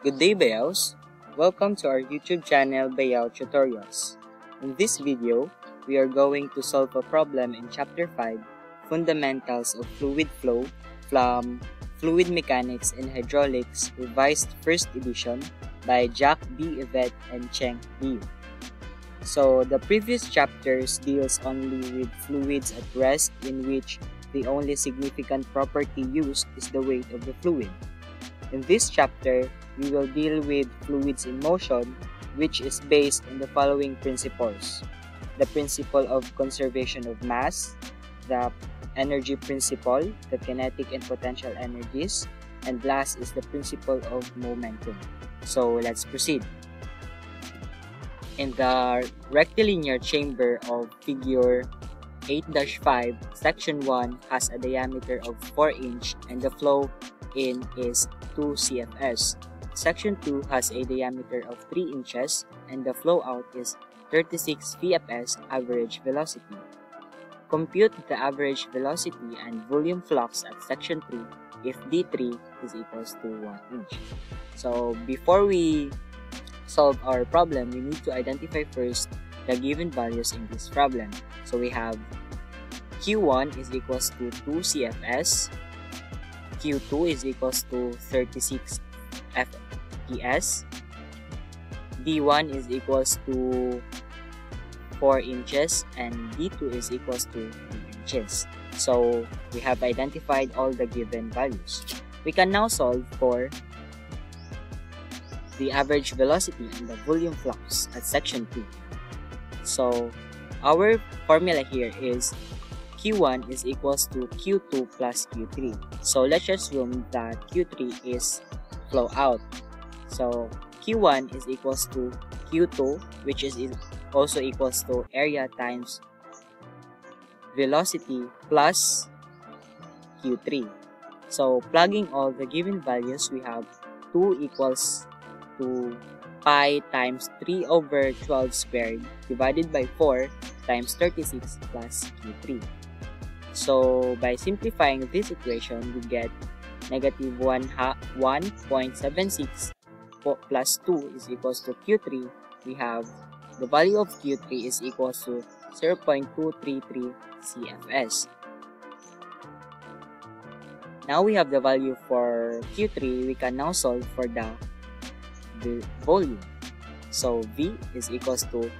Good day Bayaws! Welcome to our YouTube channel Bayaw Tutorials. In this video, we are going to solve a problem in Chapter 5, Fundamentals of Fluid Flow from Fluid Mechanics and Hydraulics Revised 1st Edition by Jack B. Evett and Cheng Liu. So, the previous chapters deals only with fluids at rest in which the only significant property used is the weight of the fluid. In this chapter, we will deal with fluids in motion, which is based on the following principles. The principle of conservation of mass, the energy principle, the kinetic and potential energies, and last is the principle of momentum. So let's proceed. In the rectilinear chamber of figure 8-5, section 1 has a diameter of 4 inch and the flow in is 2 CFS. Section 2 has a diameter of 3 inches and the flow out is 36 VFS average velocity. Compute the average velocity and volume flux at section 3 if D3 is equals to 1 inch. So before we solve our problem, we need to identify first the given values in this problem. So we have Q1 is equals to 2 CFS, Q2 is equals to 36 FPS, D1 is equals to 4 inches, and D2 is equals to 3 inches. So we have identified all the given values. We can now solve for the average velocity and the volume flux at section 2. So our formula here is Q1 is equals to Q2 plus Q3. So let's assume that Q3 is flow out. So Q1 is equals to Q2 which is also equals to area times velocity plus Q3. So plugging all the given values we have 2 equals to pi times 3 over 12 squared divided by 4 times 36 plus Q3. So by simplifying this equation, we get negative 1 1.76 plus 2 is equals to Q3. We have the value of Q3 is equals to 0.233 CFS. Now we have the value for Q3, we can now solve for the, the volume. So V is equals to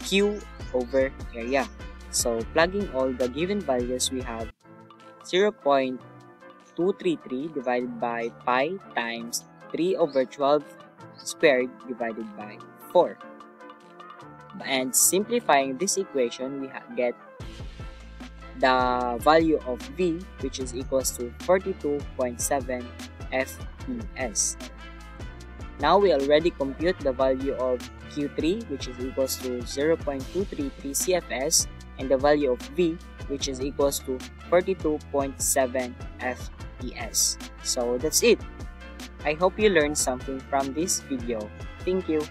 Q over area. So plugging all the given values, we have 0.233 divided by pi times 3 over 12 squared divided by 4. And simplifying this equation, we get the value of V which is equals to 42.7 FPS. Now we already compute the value of Q3 which is equals to 0.233 CFS and the value of V which is equals to 42.7 FPS. So that's it. I hope you learned something from this video. Thank you.